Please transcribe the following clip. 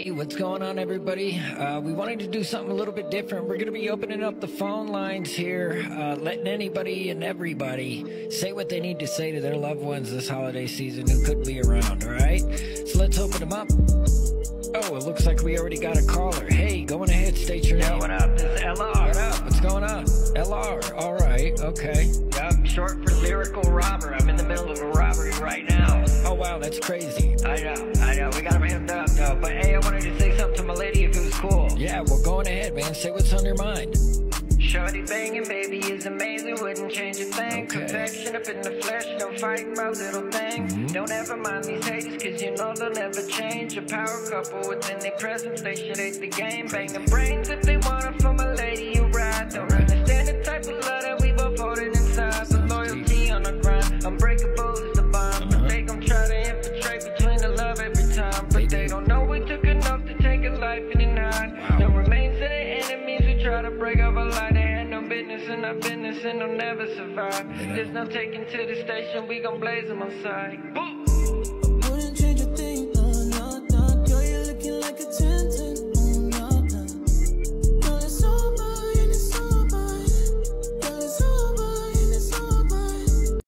Hey, what's going on, everybody? Uh, we wanted to do something a little bit different. We're going to be opening up the phone lines here, uh, letting anybody and everybody say what they need to say to their loved ones this holiday season who could be around, all right? So let's open them up. Oh, it looks like we already got a caller. Hey, going ahead, state your Yo, name. what up? This is LR. What up? What's going on? LR. All right. Okay. Yup, short for lyrical robber. I'm in the middle of a robbery right now. Oh, wow. That's crazy. I know, I know. We got him hemmed up. But hey, I wanted to say something to my lady if it was cool. Yeah, well, going ahead, man. Say what's on your mind. Shorty banging, baby is amazing, wouldn't change a thing. Okay. Perfection up in the flesh, no fighting my little things. Mhm. Don't ever mind these haters, cause you know they'll never change. A power couple within their presence, they should hate the game. Banging brains if they want it for my lady, try to break up a lie. They had no business in our business and they'll never survive. There's no taking to the station, we gon' blaze them on sight. Boom!